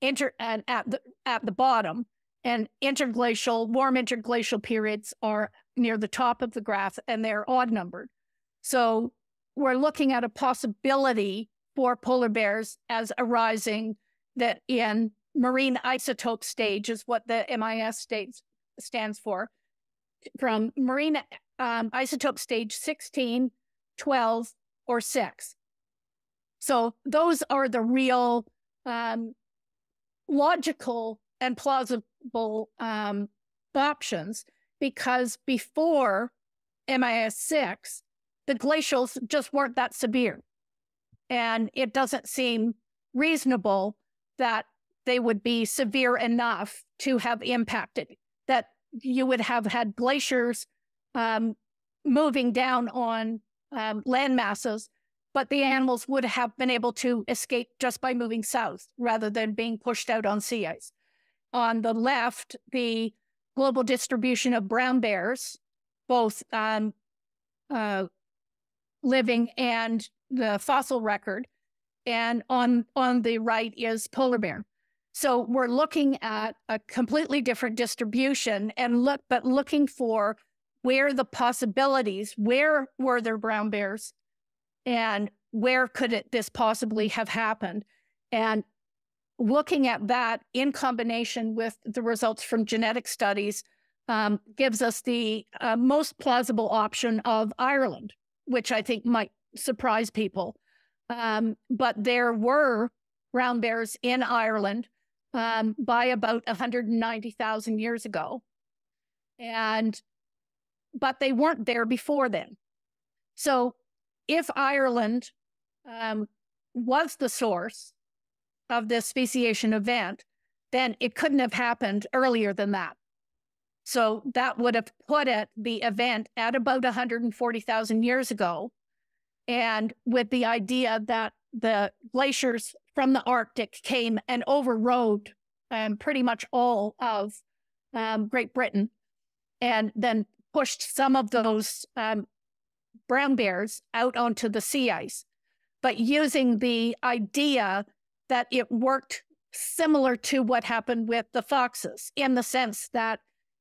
inter at the at the bottom, and interglacial warm interglacial periods are near the top of the graph, and they're odd numbered. So we're looking at a possibility for polar bears as arising that in marine isotope stage is what the MIS states stands for, from marine um, isotope stage 16 12, or 6. So those are the real um, logical and plausible um, options because before MIS 6, the glacials just weren't that severe. And it doesn't seem reasonable that they would be severe enough to have impacted, you would have had glaciers um, moving down on um, land masses but the animals would have been able to escape just by moving south rather than being pushed out on sea ice. On the left, the global distribution of brown bears, both um, uh, living and the fossil record. And on, on the right is polar bear. So we're looking at a completely different distribution and look, but looking for where the possibilities, where were there brown bears and where could it this possibly have happened? And looking at that in combination with the results from genetic studies um, gives us the uh, most plausible option of Ireland, which I think might surprise people. Um, but there were brown bears in Ireland um, by about 190,000 years ago. And, but they weren't there before then. So if Ireland um, was the source of this speciation event, then it couldn't have happened earlier than that. So that would have put it, the event, at about 140,000 years ago. And with the idea that the glaciers from the Arctic came and overrode um, pretty much all of um, Great Britain and then pushed some of those um, brown bears out onto the sea ice, but using the idea that it worked similar to what happened with the foxes in the sense that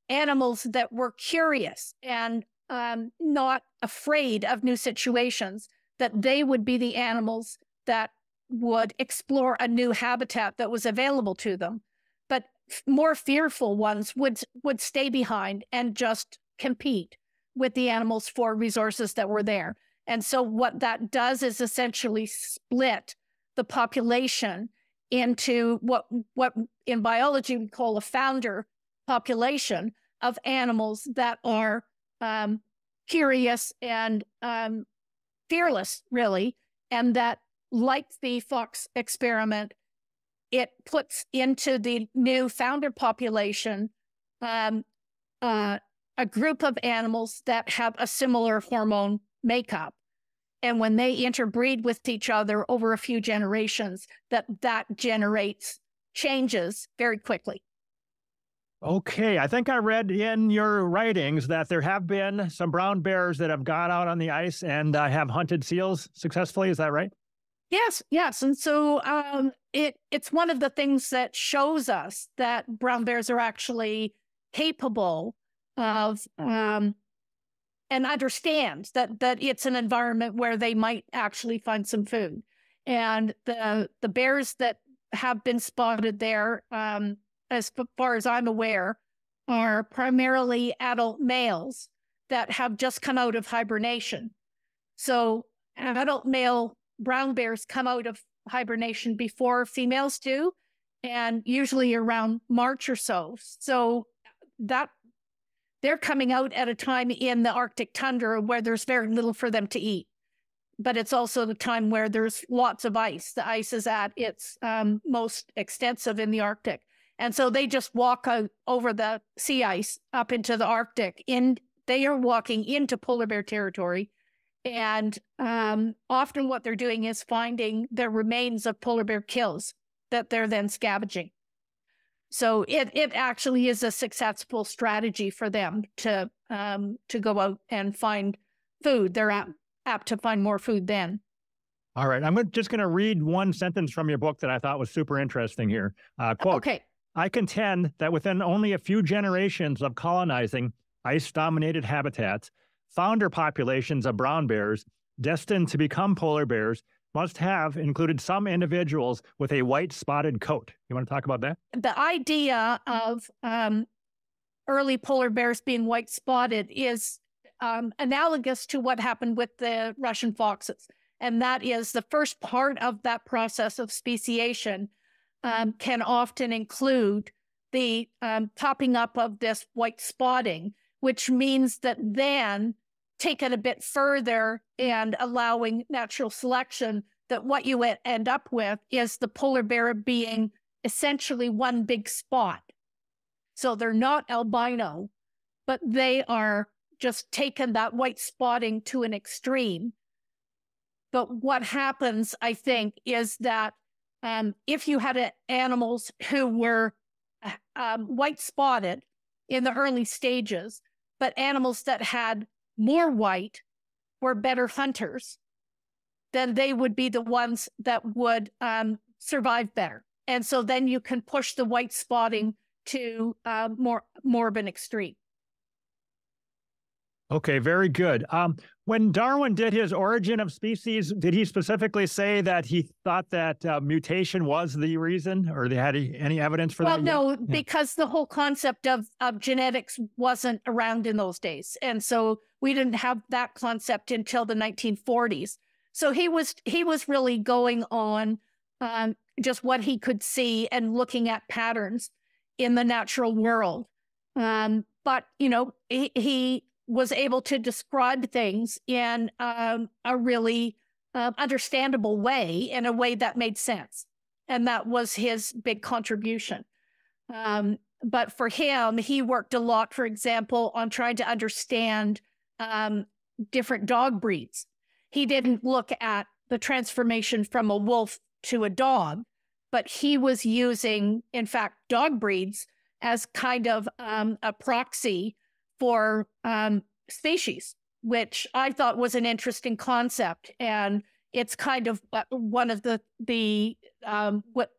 animals that were curious and um, not afraid of new situations, that they would be the animals that would explore a new habitat that was available to them. But more fearful ones would would stay behind and just compete with the animals for resources that were there. And so what that does is essentially split the population into what what in biology we call a founder population of animals that are um, curious and um, fearless, really, and that, like the fox experiment, it puts into the new founder population um, uh, a group of animals that have a similar hormone makeup. And when they interbreed with each other over a few generations, that that generates changes very quickly. Okay, I think I read in your writings that there have been some brown bears that have gone out on the ice and uh, have hunted seals successfully. Is that right? Yes, yes, and so um, it it's one of the things that shows us that brown bears are actually capable of um, and understand that that it's an environment where they might actually find some food. And the the bears that have been spotted there um, as far as I'm aware, are primarily adult males that have just come out of hibernation. So, adult male brown bears come out of hibernation before females do, and usually around March or so. So, that they're coming out at a time in the Arctic tundra where there's very little for them to eat. But it's also the time where there's lots of ice. The ice is at its um, most extensive in the Arctic. And so they just walk out over the sea ice up into the Arctic. In they are walking into polar bear territory. And um, often what they're doing is finding the remains of polar bear kills that they're then scavenging. So it it actually is a successful strategy for them to um, to go out and find food. They're apt, apt to find more food then. All right, I'm just going to read one sentence from your book that I thought was super interesting here. Uh, quote, okay. I contend that within only a few generations of colonizing ice dominated habitats, founder populations of brown bears destined to become polar bears must have included some individuals with a white spotted coat. You want to talk about that? The idea of um, early polar bears being white spotted is um, analogous to what happened with the Russian foxes. And that is the first part of that process of speciation um, can often include the um, popping up of this white spotting, which means that then take it a bit further and allowing natural selection, that what you end up with is the polar bear being essentially one big spot. So they're not albino, but they are just taken that white spotting to an extreme. But what happens, I think, is that um, if you had a, animals who were uh, um, white spotted in the early stages, but animals that had more white were better hunters, then they would be the ones that would um, survive better. And so then you can push the white spotting to uh, more more of an extreme. Okay, very good. Um, when Darwin did his Origin of Species, did he specifically say that he thought that uh, mutation was the reason, or they had any evidence for well, that? Well, no, yeah. because the whole concept of of genetics wasn't around in those days, and so we didn't have that concept until the 1940s. So he was he was really going on um, just what he could see and looking at patterns in the natural world. Um, but you know, he, he was able to describe things in um, a really uh, understandable way, in a way that made sense. And that was his big contribution. Um, but for him, he worked a lot, for example, on trying to understand um, different dog breeds. He didn't look at the transformation from a wolf to a dog, but he was using, in fact, dog breeds as kind of um, a proxy for um, species, which I thought was an interesting concept. And it's kind of uh, one of the the um, what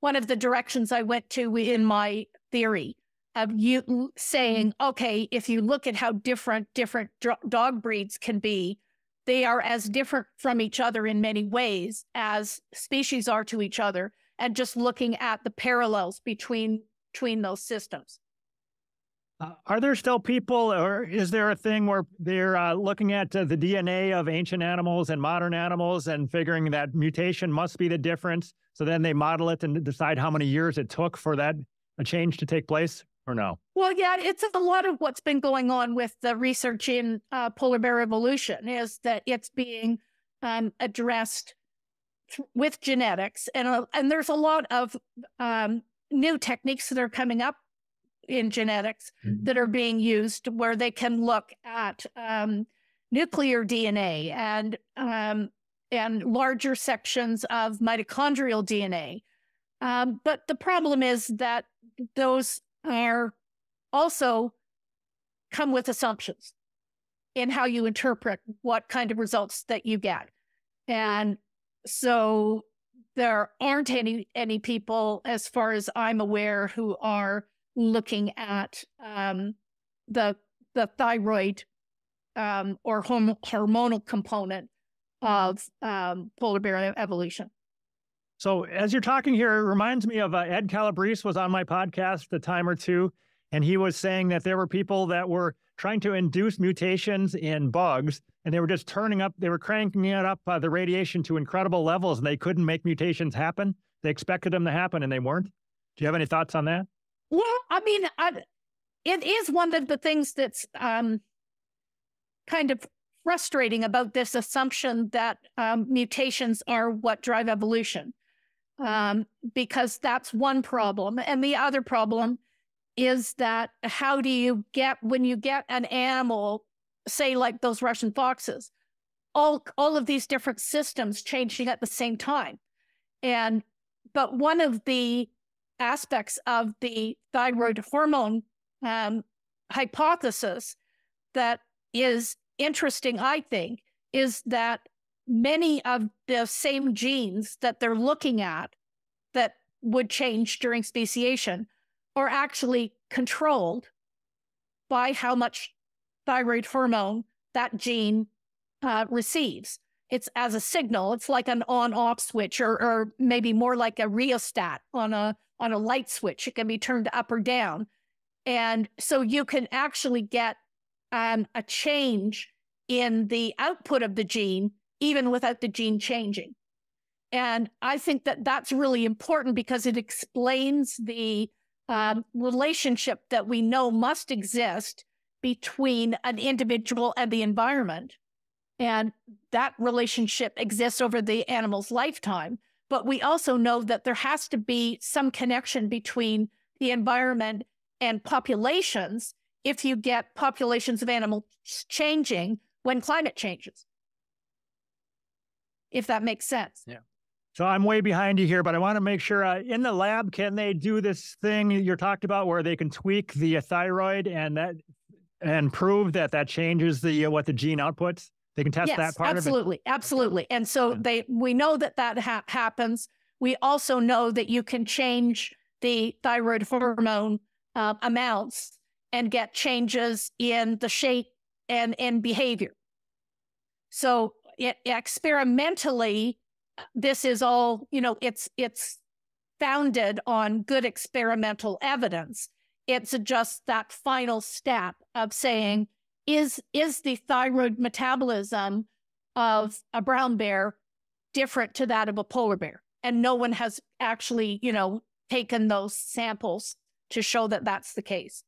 one of the directions I went to in my theory of you saying, okay, if you look at how different different dog breeds can be, they are as different from each other in many ways as species are to each other, and just looking at the parallels between between those systems. Uh, are there still people, or is there a thing where they're uh, looking at uh, the DNA of ancient animals and modern animals and figuring that mutation must be the difference? So then they model it and decide how many years it took for that a change to take place, or no? Well, yeah, it's a lot of what's been going on with the research in uh, polar bear evolution is that it's being um, addressed with genetics, and uh, and there's a lot of um, new techniques that are coming up in genetics mm-hmm. that are being used where they can look at um, nuclear DNA and um, and larger sections of mitochondrial DNA. Um, but the problem is that those are also come with assumptions in how you interpret what kind of results that you get. And so there aren't any any people, as far as I'm aware, who are looking at um, the the thyroid um, or horm- hormonal component of um, polar bear evolution. So, as you're talking here, it reminds me of uh, Ed Calabrese was on my podcast a time or two, and he was saying that there were people that were trying to induce mutations in bugs, and they were just turning up, they were cranking it up uh, the radiation to incredible levels, and they couldn't make mutations happen. They expected them to happen, and they weren't. Do you have any thoughts on that? Well, I mean, I, it is one of the things that's um, kind of frustrating about this assumption that um, mutations are what drive evolution, um, because that's one problem. And the other problem is that how do you get, when you get an animal, say like those Russian foxes, all, all of these different systems changing at the same time. And, but one of the aspects of the thyroid hormone um, hypothesis that is interesting, I think, is that many of the same genes that they're looking at that would change during speciation are actually controlled by how much thyroid hormone that gene uh, receives. It's as a signal. It's like an on-off switch, or, or maybe more like a rheostat on a on a light switch. It can be turned up or down. And so you can actually get um, a change in the output of the gene, even without the gene changing. And I think that that's really important because it explains the um, relationship that we know must exist between an individual and the environment. And that relationship exists over the animal's lifetime. But we also know that there has to be some connection between the environment and populations if you get populations of animals changing when climate changes. if that makes sense. Yeah. So I'm way behind you here, but I want to make sure uh, in the lab, can they do this thing you're talked about where they can tweak the thyroid and that and prove that that changes the uh, what the gene outputs? They can test yes, that part absolutely, absolutely. And so yeah. they we know that that ha- happens. We also know that you can change the thyroid hormone uh, amounts and get changes in the shape and in behavior. So it, experimentally, this is all you know. It's it's founded on good experimental evidence. It's just that final step of saying is is the thyroid metabolism of a brown bear different to that of a polar bear? And no one has actually you know taken those samples to show that that's the case.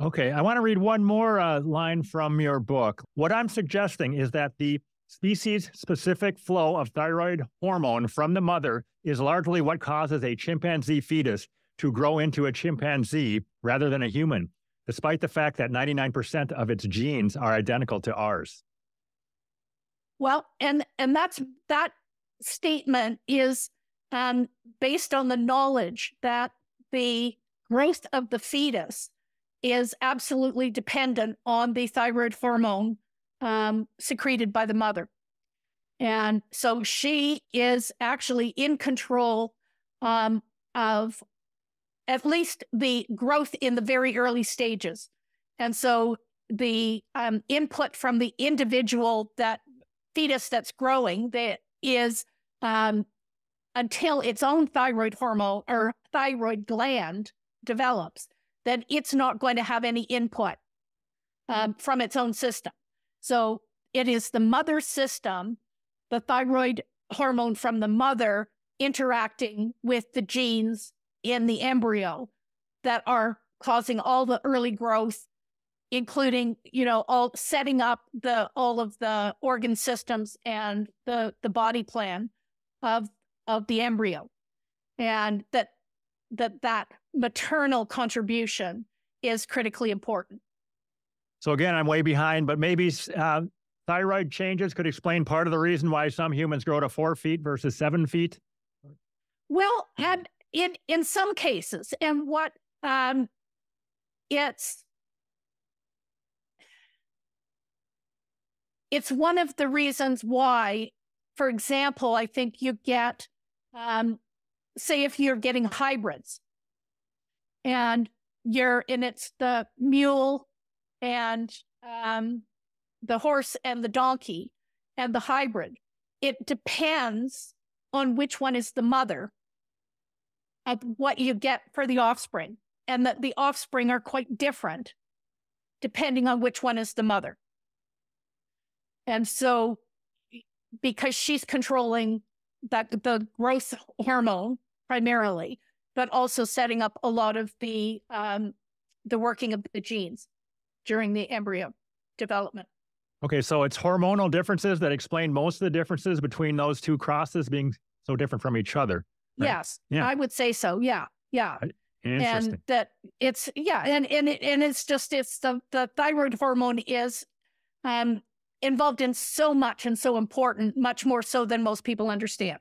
Okay i want to read one more uh, line from your book. What i'm suggesting is that the species specific flow of thyroid hormone from the mother is largely what causes a chimpanzee fetus to grow into a chimpanzee rather than a human despite the fact that 99% of its genes are identical to ours. Well, and and that's that statement is um, based on the knowledge that the growth of the fetus is absolutely dependent on the thyroid hormone um, secreted by the mother. And so she is actually in control um, of at least the growth in the very early stages. And so the um, input from the individual that fetus that's growing that is um, until its own thyroid hormone or thyroid gland develops, then it's not going to have any input um, from its own system. So it is the mother system, the thyroid hormone from the mother interacting with the genes in the embryo that are causing all the early growth including you know all setting up the all of the organ systems and the the body plan of of the embryo. And that that that maternal contribution is critically important. So again i'm way behind but maybe uh, thyroid changes could explain part of the reason why some humans grow to four feet versus seven feet? Well and in in some cases and what um it's it's one of the reasons why for example i think you get um say if you're getting hybrids and you're and it's the mule and um the horse and the donkey and the hybrid it depends on which one is the mother of what you get for the offspring, and that the offspring are quite different depending on which one is the mother. And so, because she's controlling that the growth hormone primarily, but also setting up a lot of the um, the working of the genes during the embryo development. Okay, so it's hormonal differences that explain most of the differences between those two crosses being so different from each other. Right. Yes, yeah. I would say so. Yeah, yeah. And that it's yeah, and and it, and it's just it's the the thyroid hormone is um involved in so much and so important, much more so than most people understand.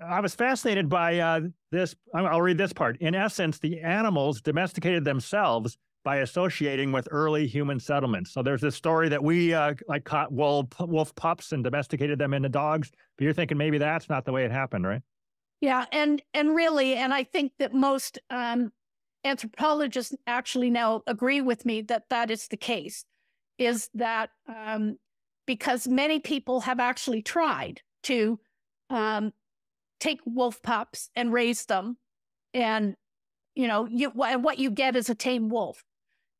I was fascinated by uh, this. I'll read this part. In essence, the animals domesticated themselves by associating with early human settlements. So there's this story that we uh, like caught wolf, wolf pups and domesticated them into dogs. But you're thinking maybe that's not the way it happened, right? Yeah, and and really, and I think that most um, anthropologists actually now agree with me that that is the case. Is that um, because many people have actually tried to um, take wolf pups and raise them, and you know, you and what you get is a tame wolf.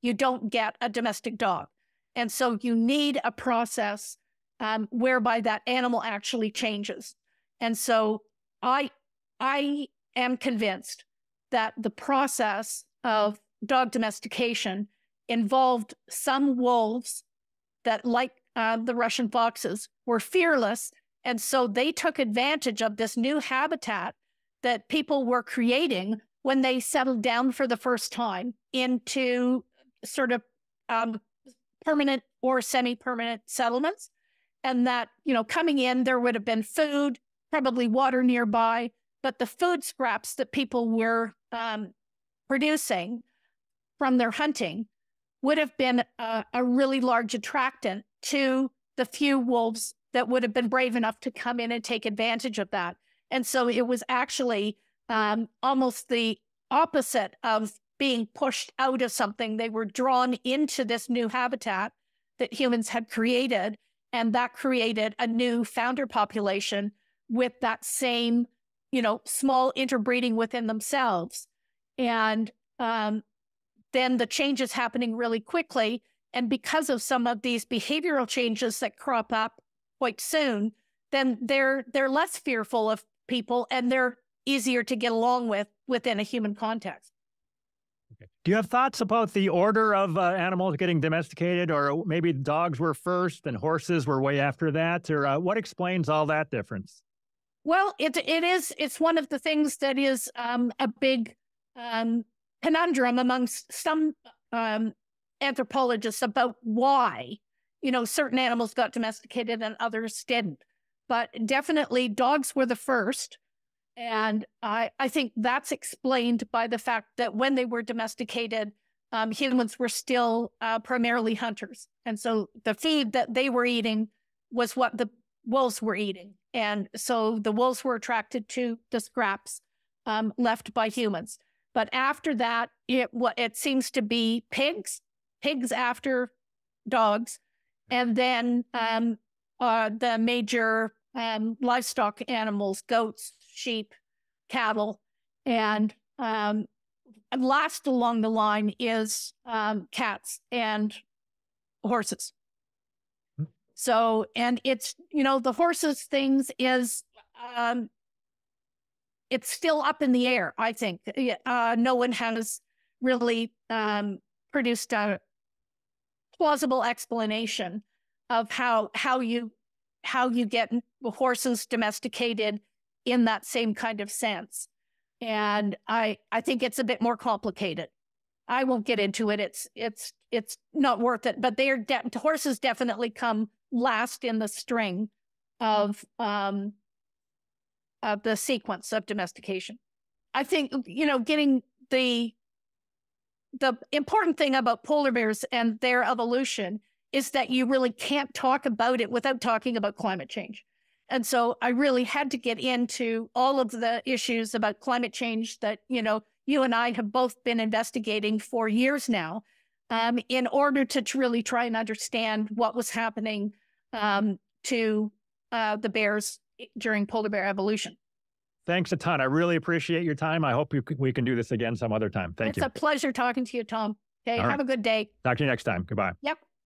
You don't get a domestic dog, and so you need a process um, whereby that animal actually changes. And so I I am convinced that the process of dog domestication involved some wolves that, like uh, the Russian foxes, were fearless. And so they took advantage of this new habitat that people were creating when they settled down for the first time into sort of um, permanent or semi permanent settlements. and that, you know, coming in, there would have been food, probably water nearby, but the food scraps that people were um, producing from their hunting would have been a, a really large attractant to the few wolves that would have been brave enough to come in and take advantage of that. And so it was actually um, almost the opposite of being pushed out of something. They were drawn into this new habitat that humans had created. And that created a new founder population with that same, you know, small interbreeding within themselves. And um, then the change is happening really quickly. And because of some of these behavioral changes that crop up quite soon, then they're they're less fearful of people and they're easier to get along with within a human context. Okay. Do you have thoughts about the order of uh, animals getting domesticated, or maybe dogs were first and horses were way after that, or uh, what explains all that difference? Well, it it is it's one of the things that is um, a big um, conundrum amongst some um, anthropologists about why you know certain animals got domesticated and others didn't. But definitely, dogs were the first, and I, I think that's explained by the fact that when they were domesticated, um, humans were still uh, primarily hunters. And so the feed that they were eating was what the wolves were eating. And so the wolves were attracted to the scraps um, left by humans. But after that, it, it seems to be pigs, pigs after dogs, and then um, uh, the major um, livestock animals, goats, sheep, cattle, and um, last along the line is um, cats and horses. So, and it's, you know, the horses things is, um, it's still up in the air, I think. Uh, no one has really um, produced a plausible explanation of how how you how you get horses domesticated in that same kind of sense. And I I think it's a bit more complicated. I won't get into it. It's it's it's not worth it. But they are de- horses definitely come last in the string of um of the sequence of domestication. I think you know getting the the important thing about polar bears and their evolution is that you really can't talk about it without talking about climate change. And so I really had to get into all of the issues about climate change that, you know, you and I have both been investigating for years now um, in order to, to, really try and understand what was happening um, to uh, the bears during polar bear evolution. Thanks a ton. I really appreciate your time. I hope you, we can do this again some other time. Thank it's you. It's a pleasure talking to you, Tom. Okay. All have right. a good day. Talk to you next time. Goodbye. Yep.